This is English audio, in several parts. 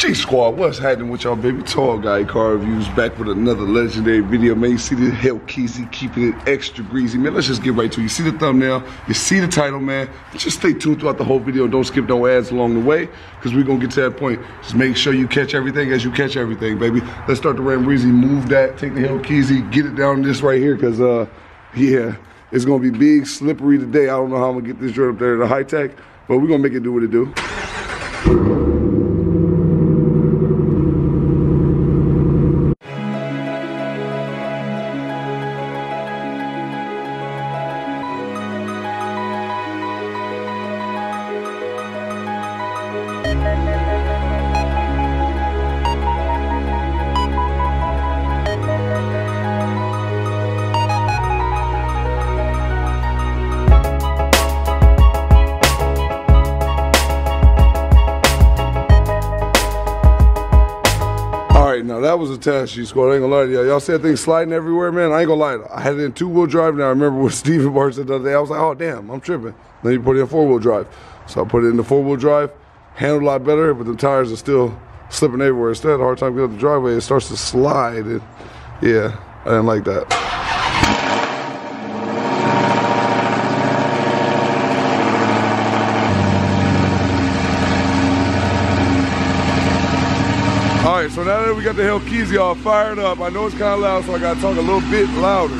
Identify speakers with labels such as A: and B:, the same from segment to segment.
A: G Squad, what's happening with y'all, baby? Tall Guy Car Reviews back with another legendary video, man. You see the Hellkeezy keeping it extra greasy, man. Let's just get right to it. You see the thumbnail, you see the title, man. Just stay tuned throughout the whole video. Don't skip no ads along the way, because we're going to get to that point. Just make sure you catch everything as you catch everything, baby. Let's start the Rambrizi. Move that, take the Hellkeezy, get it down this right here, because, uh, yeah, it's going to be big, slippery today. I don't know how I'm to get this joint up there to Hi-Tech, but we're going to make it do what it do. 10 she scored. I ain't gonna lie to y'all. Y'all said things sliding everywhere, man. I ain't gonna lie. I had it in two wheel drive now. I remember what Steven Bart said the other day. I was like, oh, damn, I'm tripping. Then you put it in four wheel drive. So I put it in the four wheel drive, handled a lot better, but the tires are still slipping everywhere. Instead, a hard time getting up the driveway. It starts to slide. And yeah, I didn't like that. So now that we got the Hellkeezy all fired up, I know it's kind of loud, so I got to talk a little bit louder.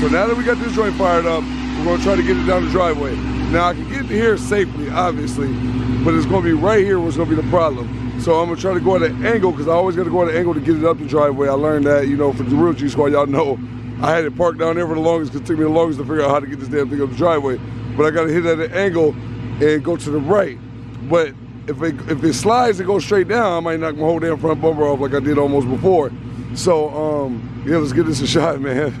A: So now that we got this joint fired up, we're going to try to get it down the driveway. Now, I can get here safely, obviously, but it's going to be right here where it's going to be the problem. So I'm going to try to go at an angle, because I always got to go at an angle to get it up the driveway. I learned that, you know, for the real G Squad, y'all know, I had it parked down there for the longest, because it took me the longest to figure out how to get this damn thing up the driveway. But I got to hit at an angle and go to the right. But if it, if it slides and goes straight down, I might knock my whole damn front bumper off like I did almost before. So, um, yeah, let's give this a shot, man.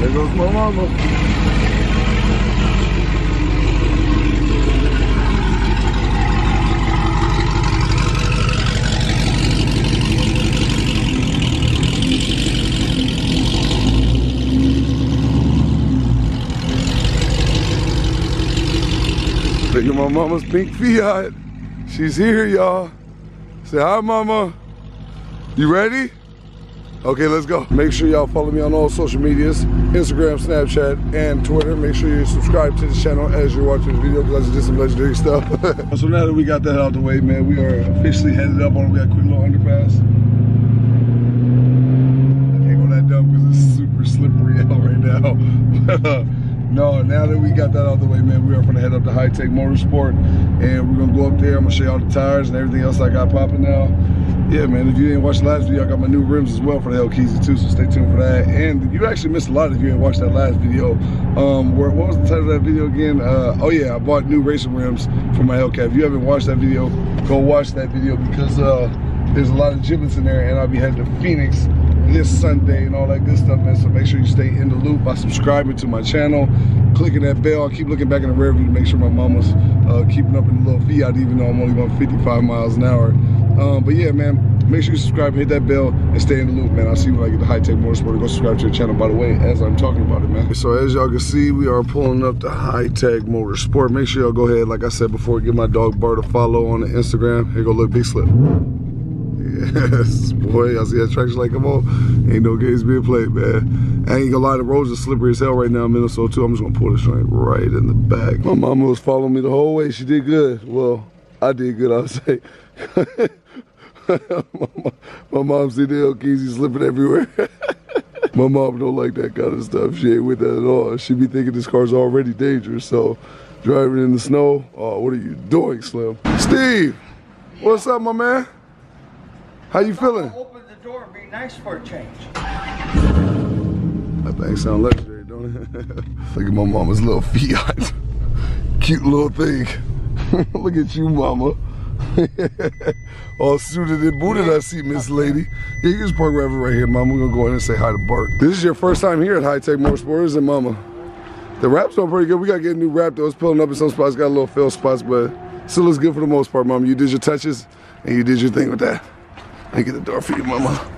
A: there goes my mama's pink Fiat. She's here, y'all. Say hi, mama. You ready? Okay, let's go. Make sure y'all follow me on all social medias, Instagram, Snapchat, and Twitter. Make sure you subscribe to the channel as you're watching the video because I just did some legendary stuff. so now that we got that out the way, man, we are officially headed up on, we got a quick little underpass. I can't go that dumb because it's super slippery out right now. no, now that we got that out the way, man, we are gonna head up to Hi-Tech MotorSport and we're gonna go up there. I'm gonna show you all the tires and everything else I got popping now. Yeah, man, if you didn't watch the last video, I got my new rims as well for the Hellkeezy too, so stay tuned for that. And you actually missed a lot if you didn't watch that last video. Um, where, what was the title of that video again? Uh, oh yeah, I bought new racing rims for my Hellcat. If you haven't watched that video, go watch that video because uh, there's a lot of giblets in there and I'll be heading to Phoenix this Sunday and all that good stuff, man. So make sure you stay in the loop by subscribing to my channel, clicking that bell. I keep looking back in the rear view to make sure my mama's uh, keeping up in the little Fiat, even though I'm only going 55 miles an hour. Um, but yeah, man, make sure you subscribe, hit that bell, and stay in the loop, man. I'll see you when I get to Hi-Tech MotorSport. Go subscribe to the channel, by the way, as I'm talking about it, man. So as y'all can see, we are pulling up to Hi-Tech MotorSport. Make sure y'all go ahead, like I said before, give my dog Bart a follow on the Instagram. Here go look, Big Slip. Yes, boy, I see that traction like, come on. Ain't no games being played, man. I ain't gonna lie, the roads are slippery as hell right now in Minnesota, too. I'm just gonna pull this right in the back. My mama was following me the whole way. She did good. Well, I did good, I'll say. my, my mom said the Hellkeezy slipping everywhere. my mom don't like that kind of stuff. She ain't with that at all. She be thinking this car's already dangerous, so driving in the snow, oh, what are you doing, Slim? Steve, what's up, my man? How you feeling?
B: Open the door and be nice for a change.
A: That thing sound legendary, don't it? Look at my mama's little Fiat. Cute little thing. Look at you, mama. All suited and booted, I see, Miss Lady. Yeah, you just park right over right here, mama. We're gonna go in and say hi to Bart. This is your first time here at Hi-Tech MotorSport, isn't it, mama? The wrap's doing pretty good. We gotta get a new wrap though. It's pulling up in some spots, got a little fail spots, but still looks good for the most part, mama. You did your touches and you did your thing with that. I get the door for you, mama.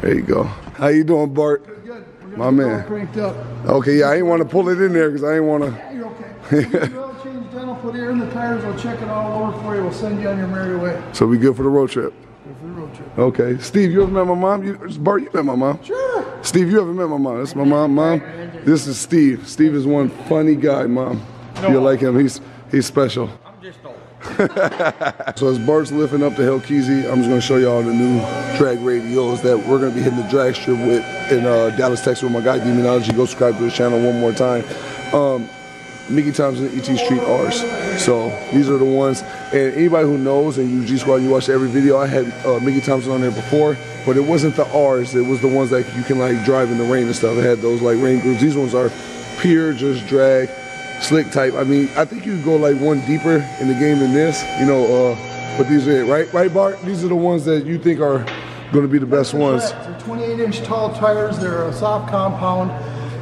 A: There you go. How you doing, Bart?
C: Good. We're
A: My man.
C: Cranked up.
A: Okay, yeah, I ain't want to pull it in there because I ain't want to.
C: Yeah, you're okay. Get oil change. I'll put air in the tires. We'll check it all over for you. We'll send you on your merry way.
A: So we good for the road trip.
C: Go for the road trip.
A: Okay, Steve, you ever met my mom? You, Bart, you met my mom.
C: Sure.
A: Steve, you ever met my mom? That's my mom. Mom, this is Steve. Steve is one funny guy, mom. You like him? He's he's special. So as Bart's lifting up the Hellkeezy, I'm just gonna show y'all the new drag radials that we're gonna be hitting the drag strip with in uh, Dallas, Texas with my guy Demonology. Go subscribe to his channel one more time. Um, Mickey Thompson, ET Street R's. So these are the ones. And anybody who knows and you G Squad, you watch every video. I had uh, Mickey Thompson on there before, but it wasn't the R's. It was the ones that you can like drive in the rain and stuff. It had those like rain grooves. These ones are pure, just drag, slick type. I mean, I think you could go like one deeper in the game than this. You know, uh, but these are it, right? Right, Bart? These are the ones that you think are going to be the best ones.
C: They're 28 inch tall tires. They're a soft compound.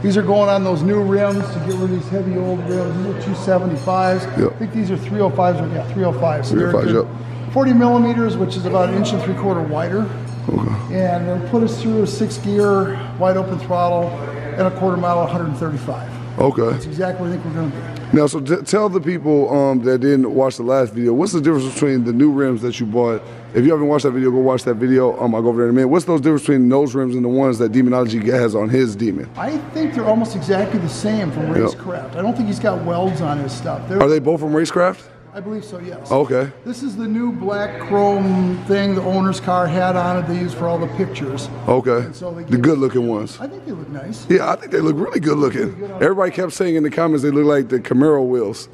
C: These are going on those new rims to get rid of these heavy old rims. These are 275s.
A: Yep.
C: I think these are 305s or yeah, 305s. So
A: 305s,
C: good.
A: yep.
C: 40 millimeters, which is about an inch and three quarter wider. Okay. And they'll put us through a six gear, wide open throttle, and a quarter mile, 135.
A: Okay.
C: That's exactly what I think we're going to do.
A: Now, so t- tell the people um, that didn't watch the last video, what's the difference between the new rims that you bought? If you haven't watched that video, go watch that video. Um, I'll go over there in a minute. What's those difference between those rims and the ones that Demonology has on his Demon?
C: I think they're almost exactly the same from
A: Yep.
C: Racecraft. I don't think he's got welds on his stuff. They're,
A: Are they both from Racecraft?
C: I believe so, yes.
A: Okay.
C: This is the new black chrome thing the owner's car had on it. They use for all the pictures.
A: Okay.
C: so
A: The good looking ones.
C: I think they look nice.
A: Yeah, I think they look really good looking. Everybody kept saying in the comments they look like the Camaro wheels.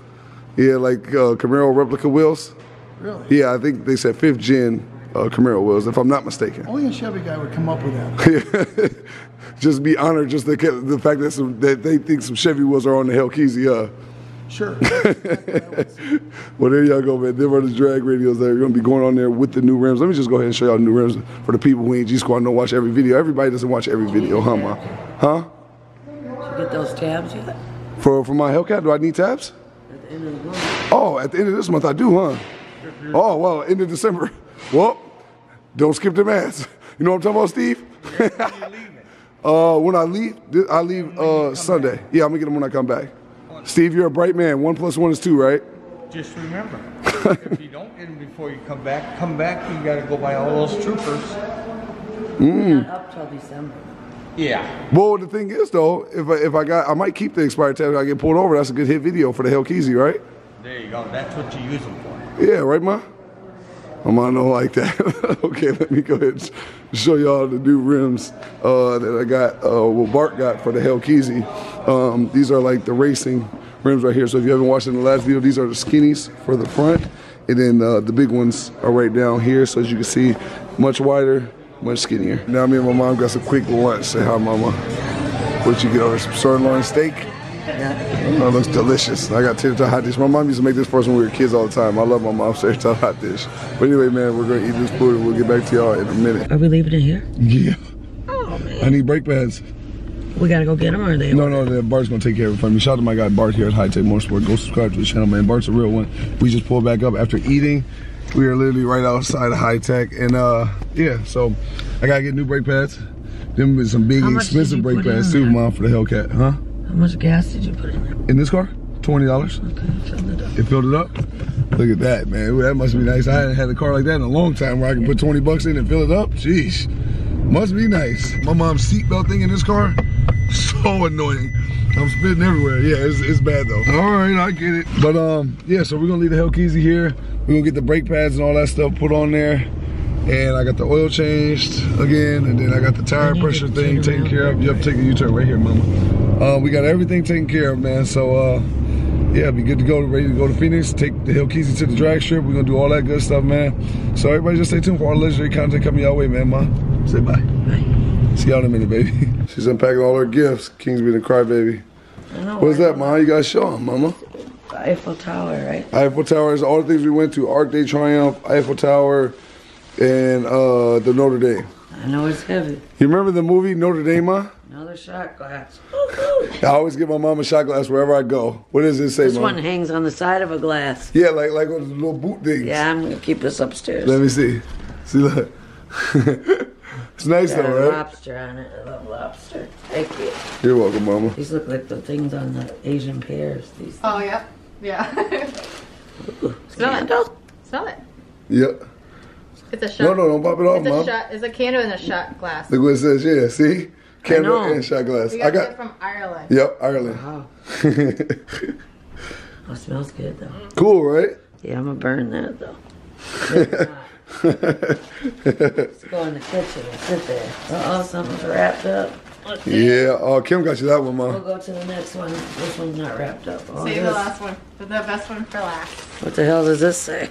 A: Yeah, like uh, Camaro replica wheels.
C: Really.
A: Yeah, I think they said fifth gen uh, Camaro wheels, if I'm not mistaken.
C: Only a Chevy guy would come up with that.
A: just be honored just the, the fact that, some, that they think some Chevy wheels are on the Hellkeezy. Uh,
C: Sure.
A: Well, there y'all go, man. Them are the drag radials that are going to be going on there with the new rims. Let me just go ahead and show y'all the new rims for the people who ain't G Squad don't watch every video. Everybody doesn't watch every video, huh, ma? Huh?
D: Get those tabs yet?
A: For for my Hellcat, do I need tabs?
D: At the end of the month.
A: Oh, at the end of this month I do, huh? Oh, well, end of December. Well, don't skip the mass. You know what I'm talking about, Steve? uh, when I leave, I leave uh, Sunday. Yeah, I'm gonna get them when I come back. Steve, you're a bright man. One plus one is two, right?
B: Just remember, if you don't get them before you come back, come back, you gotta go by all those troopers.
A: Mm.
D: Not up till December.
B: Yeah.
A: Well, the thing is though, if I, if I got, I might keep the expired tab. If I get pulled over, that's a good hit video for the Hellkeezy, right?
B: There you go. That's what you use them for.
A: Yeah, right, ma. I'm on no like that. okay, let me go ahead and show y'all the new rims uh, that I got. Uh, what Bart got for the Hellkeezy. Um, these are like the racing rims right here. So if you haven't watched in the last video, these are the skinnies for the front, and then uh, the big ones are right down here. So as you can see, much wider, much skinnier. Now me and my mom got some quick lunch. Say hi, mama. What you get over? Some sirloin steak.
D: Yeah.
A: It looks delicious. I got tater tot hot dish. My mom used to make this for us when we were kids all the time. I love my mom's tater tot hot dish. But anyway, man, we're gonna eat this food and we'll get back to y'all in a minute.
D: Are we leaving it here?
A: Yeah.
D: Oh, man.
A: I need brake pads.
D: We gotta go get them or are they?
A: No, no, the Bart's gonna take care of it for me. Shout out to my guy Bart here at Hi-Tech MotorSport. Go subscribe to the channel, man. Bart's a real one. We just pulled back up after eating. We are literally right outside of Hi-Tech, and uh, yeah. So I gotta get new brake pads. Them with some big expensive brake pads too, mom, for the Hellcat, huh?
D: How much gas did you put in there?
A: In this car, twenty dollars.
D: Okay, fill it.
A: It filled it up. Look at that, man. That must be nice. I hadn't had a car like that in a long time where I can put 20 bucks in and fill it up. Jeez. Must be nice. My mom's seatbelt thing in this car, so annoying. I'm spitting everywhere. Yeah, it's, it's bad though. All right, I get it. But um, yeah, so we're gonna leave the Hellkeezy here. We're gonna get the brake pads and all that stuff put on there. And I got the oil changed again, and then I got the tire pressure thing taken
D: around.
A: care of. You have to take a U-turn right here, mama. Uh, we got everything taken care of, man. So uh, yeah, be good to go, ready to go to Phoenix, take the Hellkeezy to the drag strip. We're gonna do all that good stuff, man. So everybody just stay tuned for all the legendary content coming your way, man. Ma, say bye.
D: Bye.
A: See y'all in a minute, baby. She's unpacking all her gifts. Kingsby the crybaby.
D: I know.
A: What's
D: right?
A: that, Ma? You gotta show 'em, mama.
D: Eiffel Tower, right?
A: Eiffel Tower is all the things we went to. Arc de Triomphe, Eiffel Tower, and uh, the Notre Dame.
D: I know it's heavy.
A: You remember the movie Notre Dame, Ma?
D: Another shot glass.
A: I always give my mom a shot glass wherever I go. What does it say,
D: This
A: Mom?
D: one hangs on the side of a glass.
A: Yeah, like like those little boot things.
D: Yeah, I'm gonna keep this upstairs.
A: Let me see. See, look. it's nice
D: Got a
A: though, right?
D: lobster on it. I love lobster. Thank you.
A: You're welcome, mama.
D: These look like the things on the Asian pears. These.
E: Oh, yeah, Yeah. Smell it.
D: Candle?
E: Smell it.
A: Yep.
E: It's a shot.
A: No, no, don't pop it off,
E: It's a
A: mom.
E: shot. It's a candle in a shot glass.
A: Look what it says. Yeah, see, candle
D: know.
A: and shot glass.
E: We
A: I
E: got, it from Ireland.
A: Yep, Ireland.
D: Wow. Oh, smells good though.
A: cool, right?
D: Yeah, I'm gonna burn that though. Let's go in the kitchen and sit there. Uh oh, something's wrapped up.
A: Yeah. Oh, Kim got you that one, Mom.
D: We'll go to the next one. This one's not wrapped up. Oh,
E: Save
D: this-
E: the last one. But the best one for last.
D: What the hell does this say?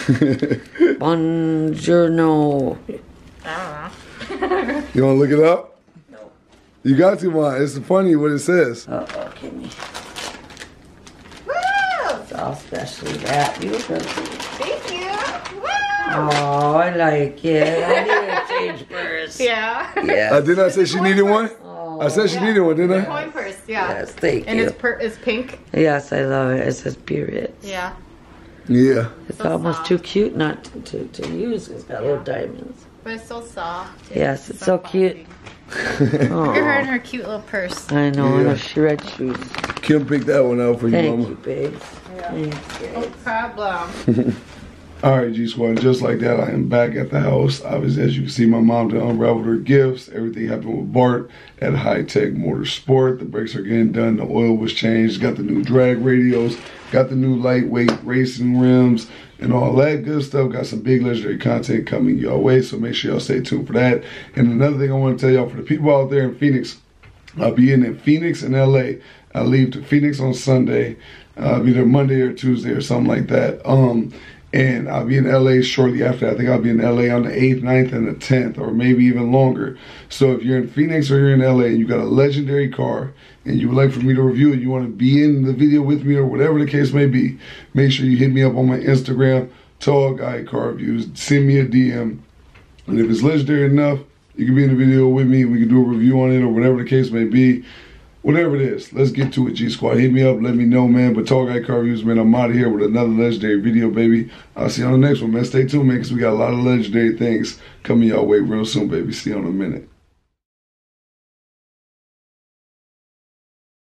D: Buongiorno.
E: I don't know.
A: You want to look it up?
D: No.
A: You got to, mom. It's funny what it says.
D: Uh oh, Kimmy.
E: Woo!
D: It's all specially wrapped. You look good.
E: Thank you. Woo!
D: Oh, I like it. I need a change purse.
E: Yeah.
D: Yes.
A: I did not say she needed one. I said she
E: Yeah.
A: needed one, didn't I?
E: Coin purse. Yeah.
D: Yes, thank
E: And
D: you.
E: it's per- it's pink.
D: Yes, I love it. It says period.
E: Yeah.
A: Yeah.
D: It's
E: So
D: almost
E: soft.
D: too cute not to, to, to use. It's got little diamonds.
E: But it's so soft.
D: Yes, it's so cute.
E: Look at her
D: Oh,
E: in her cute little purse.
D: I know, and
A: Yeah.
D: her sh- red shoes.
A: Kim picked that one out for you,
D: Thank
A: mama.
D: you, babes. Thank
E: No problem.
A: All right, G Squad. Just like that, I am back at the house. Obviously, as you can see, my mom done unraveled her gifts. Everything happened with Bart at Hi-Tech MotorSport. The brakes are getting done. The oil was changed. Got the new drag radials. Got the new lightweight racing rims and all that good stuff. Got some big legendary content coming your way. So make sure y'all stay tuned for that. And another thing I want to tell y'all for the people out there in Phoenix, I'll be in in Phoenix and LA. I leave to Phoenix on Sunday. Uh, there Monday or Tuesday or something like that. Um, and I'll be in LA shortly after. I think I'll be in LA on the 8th, 9th, and the 10th, or maybe even longer. So if you're in Phoenix or you're in LA and you got a legendary car and you would like for me to review it, you want to be in the video with me or whatever the case may be, make sure you hit me up on my Instagram, Tall Guy Car Reviews. Send me a DM. And if it's legendary enough, you can be in the video with me. We can do a review on it or whatever the case may be. Whatever it is, let's get to it, G Squad. Hit me up, let me know, man. But Tall Guy Car man, I'm out of here with another legendary video, baby. I'll see you on the next one, man. Stay tuned, man, because we got a lot of legendary things coming your way real soon, baby. See you in a minute.